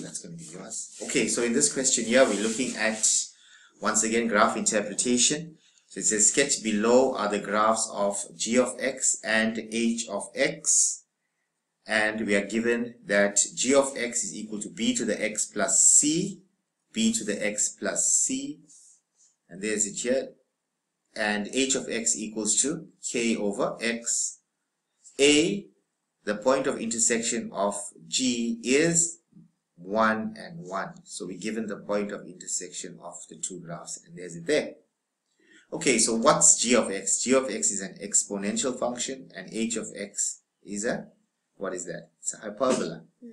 That's going to be yours. Okay, so in this question here, we're looking at, once again, graph interpretation. So it says sketch below are the graphs of g of x and h of x. And we are given that g of x is equal to b to the x plus c, b to the x plus c, and there's it here. And h of x equals to k over x. A, the point of intersection of g is 1 and 1. So we're given the point of intersection of the two graphs and there's it there. Okay, so what's g of x? g of x is an exponential function and h of x is a, what is that? It's a hyperbola. Hmm.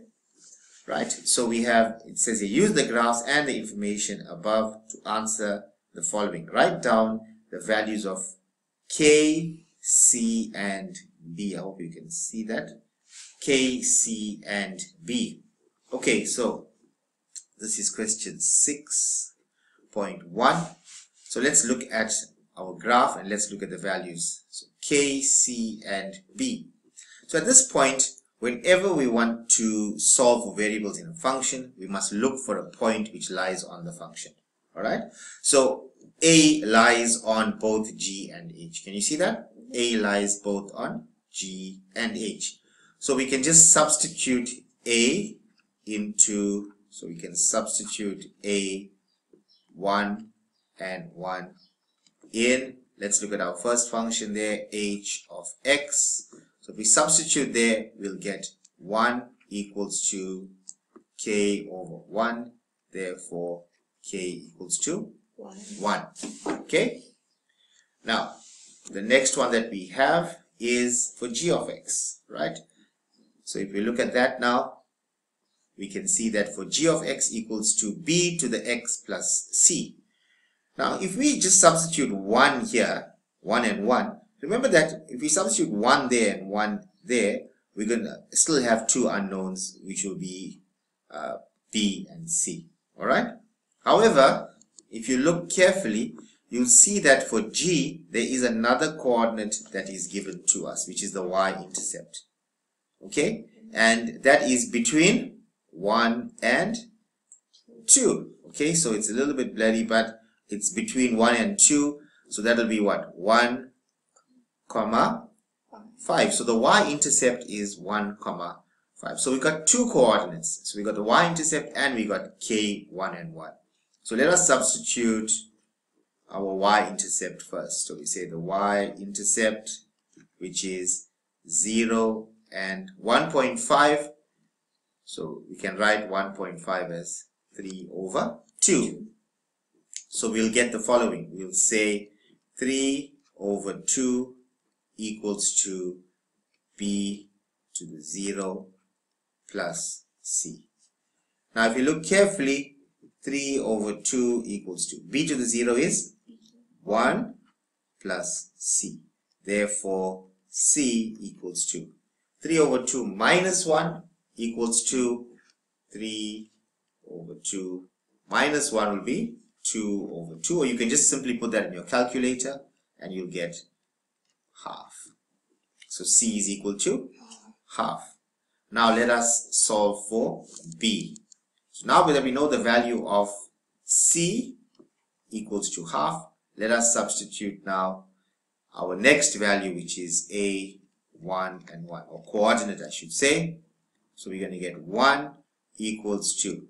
Right, so we have, it says here, use the graphs and the information above to answer the following. Write down the values of k, c, and b. I hope you can see that. k, c, and b. Okay, so this is question 6.1. So let's look at our graph and let's look at the values. So K, C, and B. So at this point, whenever we want to solve variables in a function, we must look for a point which lies on the function. Alright? So A lies on both G and H. Can you see that? A lies both on G and H. So we can just substitute A into, so we can substitute a 1 and 1 in. Let's look at our first function there, h of x. So if we substitute there, we'll get 1 equals to k over 1. Therefore, k equals to 1. 1. Okay? Now, the next one that we have is for g of x, right? So if we look at that now, we can see that for g of x equals to b to the x plus c. Now, if we just substitute 1 here, 1 and 1, remember that if we substitute 1 there and 1 there, we're going to still have two unknowns, which will be uh, b and c. Alright? However, if you look carefully, you'll see that for g, there is another coordinate that is given to us, which is the y-intercept. Okay? And that is between 1 and 2. Okay, so it's a little bit blurry, but it's between 1 and 2. So that'll be what? 1 comma 5. So the y-intercept is 1 comma 5. So we got two coordinates. So we got the y-intercept and we got k, 1 and 1. So let us substitute our y-intercept first. So we say the y-intercept, which is 0 and 1.5 so we can write 1.5 as 3 over 2. So we'll get the following. We'll say 3 over 2 equals to b to the 0 plus c. Now if you look carefully, 3 over 2 equals to b to the 0 is 1 plus c. Therefore, c equals 2. 3 over 2 minus 1 equals to 3 over 2 minus 1 will be 2 over 2 or you can just simply put that in your calculator and you'll get half. So C is equal to half. Now let us solve for B. So now that we know the value of C equals to half, let us substitute now our next value which is A 1 and 1 or coordinate I should say so we're going to get 1 equals to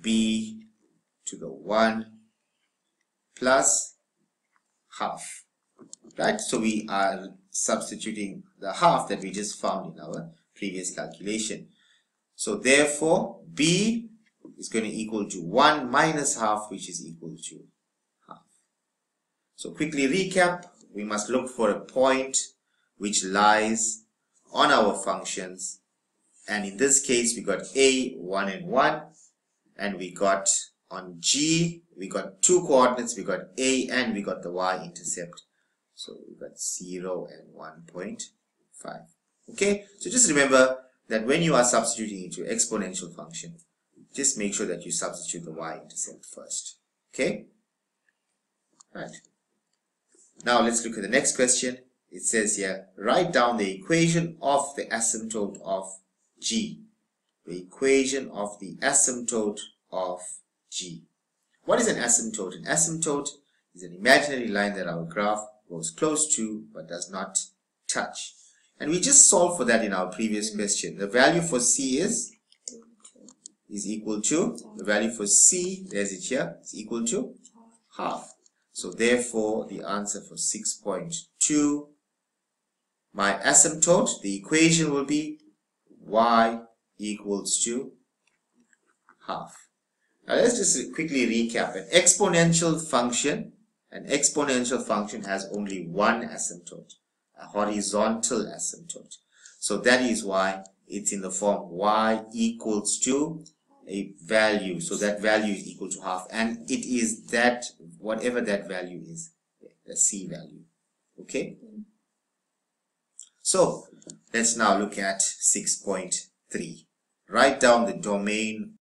b to the 1 plus half. Right? So we are substituting the half that we just found in our previous calculation. So therefore, b is going to equal to 1 minus half, which is equal to half. So quickly recap, we must look for a point which lies on our functions and in this case we got a 1 and 1 and we got on g we got two coordinates. We got a and we got the y-intercept so we got 0 and 1.5 okay? So just remember that when you are substituting into exponential function just make sure that you substitute the y-intercept first. Okay? Right. Now let's look at the next question. It says here write down the equation of the asymptote of g, the equation of the asymptote of g. What is an asymptote? An asymptote is an imaginary line that our graph goes close to but does not touch. And we just solved for that in our previous question. The value for c is is equal to the value for c, there's it here, is equal to half. So therefore the answer for 6.2 my asymptote, the equation will be y equals to half. Now let's just quickly recap. An exponential function, an exponential function has only one asymptote, a horizontal asymptote. So that is why it's in the form y equals to a value. So that value is equal to half. And it is that, whatever that value is, the c value. Okay? Mm-hmm. So let's now look at 6.3. Write down the domain